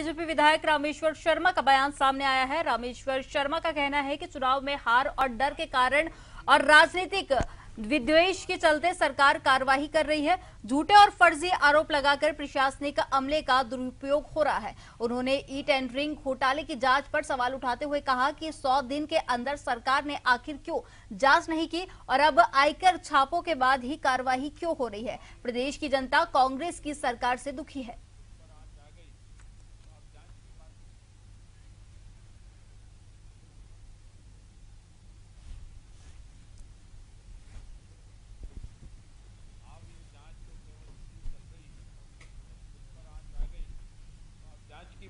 BJP विधायक रामेश्वर शर्मा का बयान सामने आया है। रामेश्वर शर्मा का कहना है कि चुनाव में हार और डर के कारण और राजनीतिक विद्वेष के चलते सरकार कार्रवाई कर रही है। झूठे और फर्जी आरोप लगाकर प्रशासनिक अमले का दुरुपयोग हो रहा है। उन्होंने ई टेंडरिंग घोटाले की जाँच पर सवाल उठाते हुए कहा कि 100 दिन के अंदर सरकार ने आखिर क्यों जाँच नहीं की और अब आयकर छापों के बाद ही कार्रवाई क्यों हो रही है? प्रदेश की जनता कांग्रेस की सरकार से दुखी है।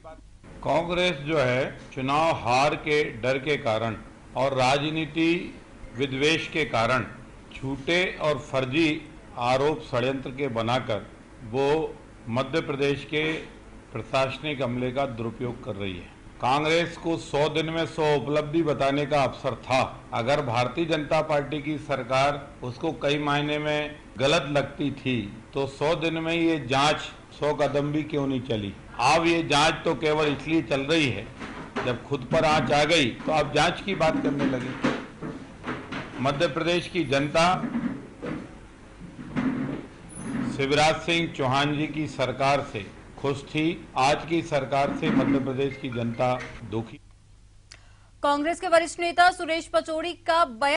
कांग्रेस जो है, चुनाव हार के डर के कारण और राजनीति विद्वेश के कारण झूठे और फर्जी आरोप षडयंत्र के बनाकर वो मध्य प्रदेश के प्रशासनिक अमले का दुरुपयोग कर रही है। कांग्रेस को 100 दिन में 100 उपलब्धि बताने का अवसर था। अगर भारतीय जनता पार्टी की सरकार उसको कई मायने में गलत लगती थी तो 100 दिन में ये जाँच 100 कदम भी क्यों नहीं चली? अब ये जाँच तो केवल इसलिए चल रही है, जब खुद पर आँच आ गई तो आप जाँच की बात करने लगे। मध्य प्रदेश की जनता, शिवराज सिंह चौहान जी की सरकार से खुश थी। आज की सरकार से मध्य प्रदेश की जनता दुखी। कांग्रेस के वरिष्ठ नेता सुरेश पचौड़ी का बयान